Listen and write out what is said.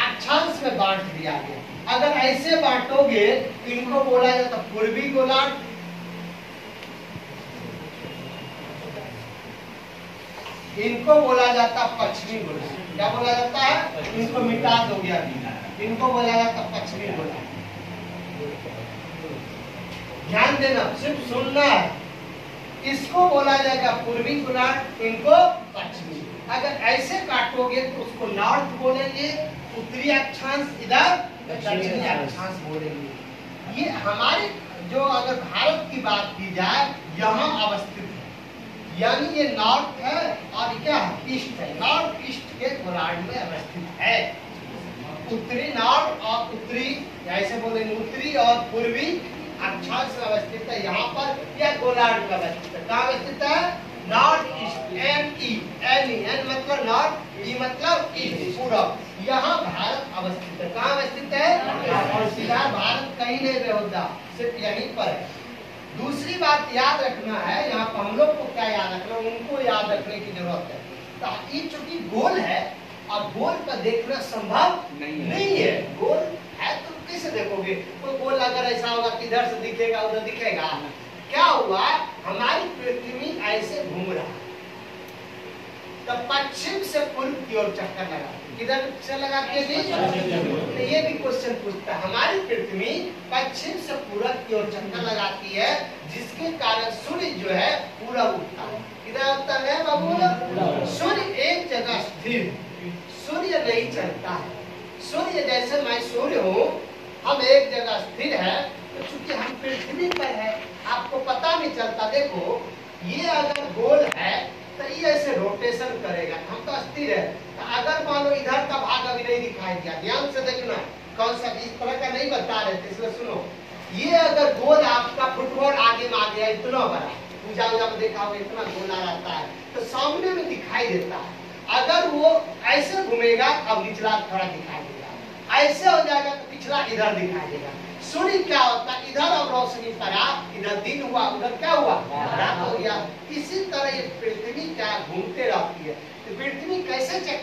अक्षांश में बांट दिया गया। अगर ऐसे बांटोगे, इनको बोला जाता पूर्वी गोलार्ध इनको बोला जाता पश्चिमी गोलार्ध क्या बोला जाता है? इनको मिटा दो गया इनको बोला जाता पश्चिमी गोलार्ध ध्यान देना, सिर्फ़ सुनना है। इसको बोला जाएगा? पूर्वी गोलार्ध इनको पश्चिमी। अगर ऐसे काटोगे तो उसको नॉर्थ बोलेंगे उत्तरी अक्षांश इधर दक्षिणी अक्षांश। बोलेंगे। ये हमारे जो अगर भारत की बात की जाए यहाँ अवस्थित है। यानी ये नॉर्थ है और क्या है? ईस्ट है। नॉर्थ ईस्ट के गोलार्ध में अवस्थित है। उत्तरी नॉर्थ और उत्तरी ऐसे बोलेंगे उत्तरी और पूर्वी अक्षांश अवस्थित है। यहाँ पर यह गोलार्ध में अवस्थित है। कहाँ अवस्थित है? नॉर्थ मतलब पूरब यहाँ भारत अवस्थित है। कहाँ अवस्थित है? और सीधा भारत कहीं नहीं बे होता सिर्फ़ यहीं पर है। दूसरी बात याद रखना है यहाँ पर हम लोग को क्या याद रखना उनको याद रखने की ज़रूरत है। तो ये चूँकि गोल है अब गोल पर देखना संभव नहीं है। नहीं है। गोल है तो कैसे देखोगे? कोई गोल अगर ऐसा होगा कि इधर से दिखेगा उधर दिखेगा। क्या हुआ? हमारी पृथ्वी ऐसे घूम रहा है तो पश्चिम से पूर्व की ओर चक्कर लगा। किधर से लगा के जी? तो ये भी क्वेश्चन पूछता है। हमारी पृथ्वी पश्चिम से पूरब की ओर चक्कर लगाती है, जिसके कारण सूर्य जो है पूरब उठता है। किधर उठता है बाबू? सूर्य एक जगह स्थिर। सूर्य नहीं चलता है। सूर्य जैसे मैं सूर्य हूँ, हम एक जगह स्थिर है तो चूँकि हम पृथ्वी पर है, आपको पता नहीं चलता। देखो, ये अगर गोल है तो ये रोटेशन करेगा। हम तो अस्थिर है। तो अगर मान लो इधर का भाग अभी नहीं दिखाई दिया, ध्यान से देखना, कौन सा इस तरह का नहीं बता रहे थे, इसलिए सुनो। ये अगर गोल आपका फुटबॉल आगे में आ गया, इतना बड़ा, पूजा उजा में देखा होगा, इतना गोला रहता है तो सामने में दिखाई देता है। अगर वो ऐसे घूमेगा, अब निचला थोड़ा दिखाई देगा। ऐसे हो जाएगा तो पिछला इधर दिखाई देगा। सूर्य क्या रोशनी पड़ा इधर दिन हुआ, उधर क्या हुआ? रात हो गया। इसी तरह ये पृथ्वी क्या घूमते रहती है? तो पृथ्वी कैसे चक्कर